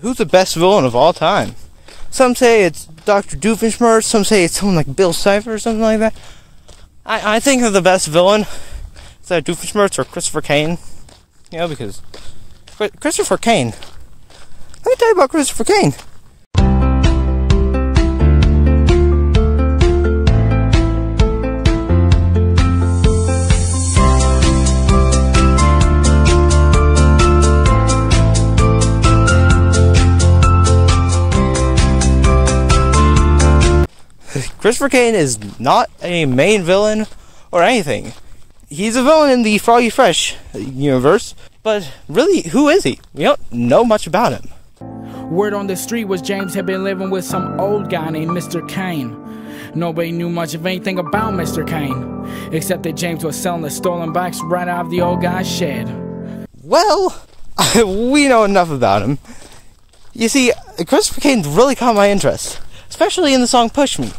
who's the best villain of all time? Some say it's Dr. Doofenshmirtz, some say it's someone like Bill Cipher or something like that. I, I think of the best villain is that Doofenshmirtz or Christopher Kane. You know, because Christopher Kane. Let me tell you about Christopher Kane. Christopher Kane is not a main villain or anything. He's a villain in the Froggy Fresh universe, but really, who is he? We don't know much about him. Word on the street was James had been living with some old guy named Mr. Kane. Nobody knew much of anything about Mr. Kane, except that James was selling the stolen bikes right out of the old guy's shed. Well, we know enough about him. You see, Christopher Kane really caught my interest, especially in the song Push Me.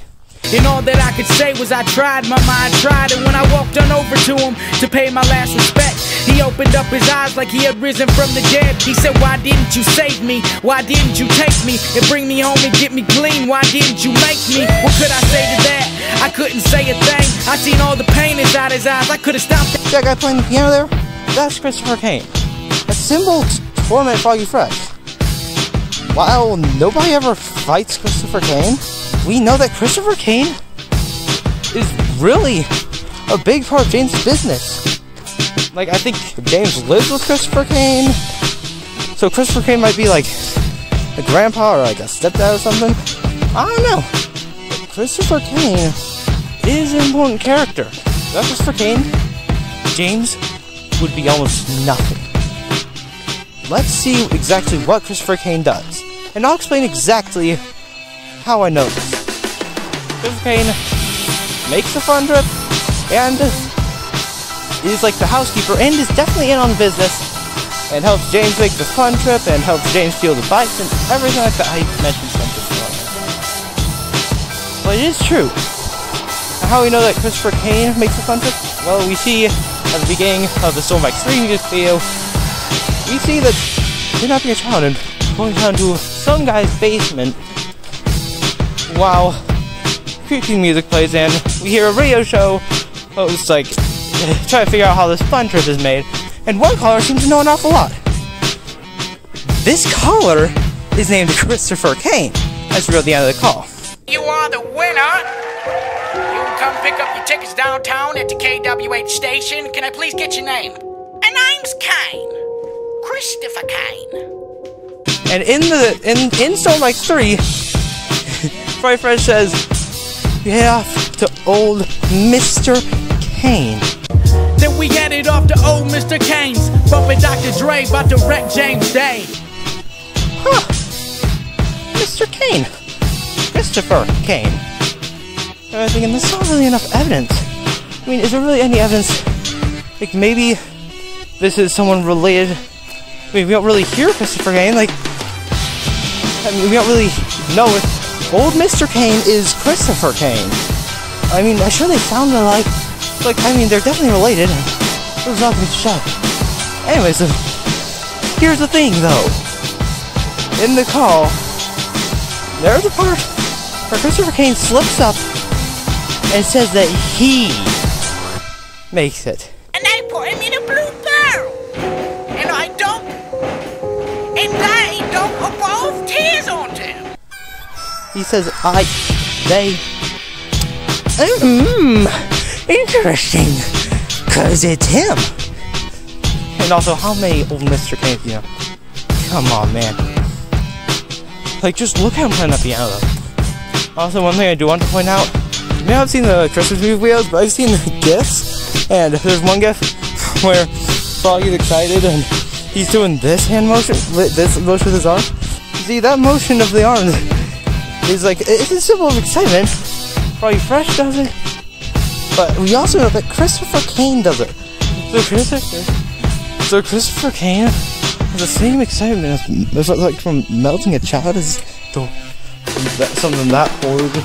And all that I could say was I tried, my mind tried. And when I walked on over to him to pay my last respect, he opened up his eyes like he had risen from the dead. He said, Why didn't you save me? Why didn't you take me and bring me home and get me clean? Why didn't you make me? What could I say to that? I couldn't say a thing. I seen all the pain inside his eyes. I could have stopped. That guy playing the piano there? That's Christopher Kane. A symbol to torment Froggy Fresh. While nobody ever fights Christopher Kane, we know that Christopher Kane is really a big part of James' business. Like, I think James lives with Christopher Kane, so Christopher Kane might be like a grandpa or like a stepdad or something. I don't know. But Christopher Kane is an important character. Without Christopher Kane, James would be almost nothing. Let's see exactly what Christopher Kane does, and I'll explain exactly how I know this. Christopher Kane makes a fun trip and is like the housekeeper and is definitely in on business and helps James make the fun trip and helps James steal the bikes and everything like that. I mentioned something before. But it is true. How do we know that Christopher Kane makes a fun trip? Well, we see at the beginning of the Stolen Bike 3 music video, we see that kidnapping a child and going down to some guy's basement while creepy music plays and we hear a radio show host like try to figure out how this fun trip is made, and one caller seems to know an awful lot. This caller is named Christopher Kane. That's real at the end of the call. You are the winner. You can come pick up your tickets downtown at the KWH station. Can I please get your name? My name's Kane. Christopher Kane. And in the in in Stolen Bike 3, Froggy Fresh says, Off to old Mr. Kane. Then we headed off to old Mr. Kane's, bumping Dr. Dre about to wreck James Day. Huh. Mr. Kane. Christopher Kane. I was thinking, there's not really enough evidence. I mean, is there really any evidence? Like, maybe this is someone related. I mean, we don't really hear Christopher Kane. Like, I mean, we don't really know if old Mr. Kane is Christopher Kane. I mean, I'm sure they sound alike. Like, I mean, they're definitely related. There's nothing to check. Anyway, so here's the thing, though. In the call, there's a part where Christopher Kane slips up and says that he makes it. And I put him in a blue barrel. And I don't. And they He says, I, they. Mmm, interesting. Cause it's him. And also, how many old Mr. Kane, you? Come on, man. Like, just look at him playing that piano, though. Also, one thing I do want to point out, you may have seen the Christmas movie videos, but I've seen the GIFs, and there's one GIF where Froggy's excited and he's doing this hand motion, this motion with his arm. See, that motion of the arm is like, it's a symbol of excitement. Probably Fresh does it, but we also know that Christopher Kane does it. So Christopher, so Christopher Kane has the same excitement as, as like from melting a child as to that, something that horrible.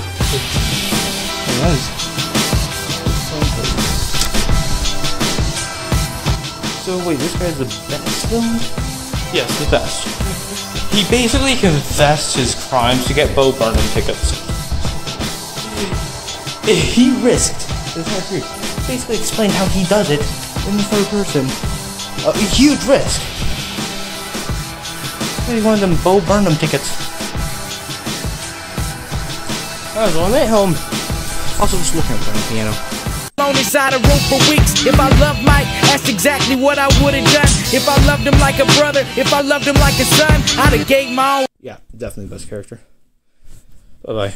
That is so wait, this guy's the best villain? Yes, the best. He basically confessed his crimes to get Bo Burnham tickets. He risked his entry. Basically explained how he does it in the third person. A huge risk. He wanted them Bo Burnham tickets. I was on the way home. Also just looking at the piano. On inside a room for weeks. If I love Mike, that's exactly what I would have done. If I loved him like a brother, if I loved him like a son, I'd have gave my own. Yeah, definitely best character. Bye bye.